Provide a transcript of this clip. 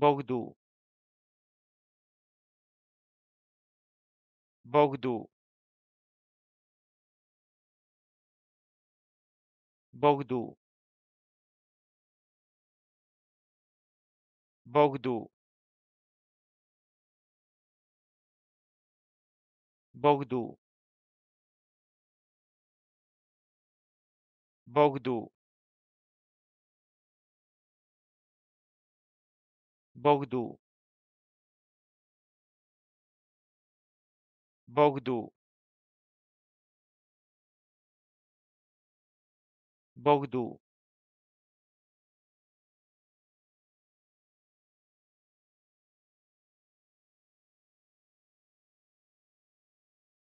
Bogdu. Bogdu. Bogdu. Bogdu. Bogdu. Bogdu. Bordeaux Bordeaux Bordeaux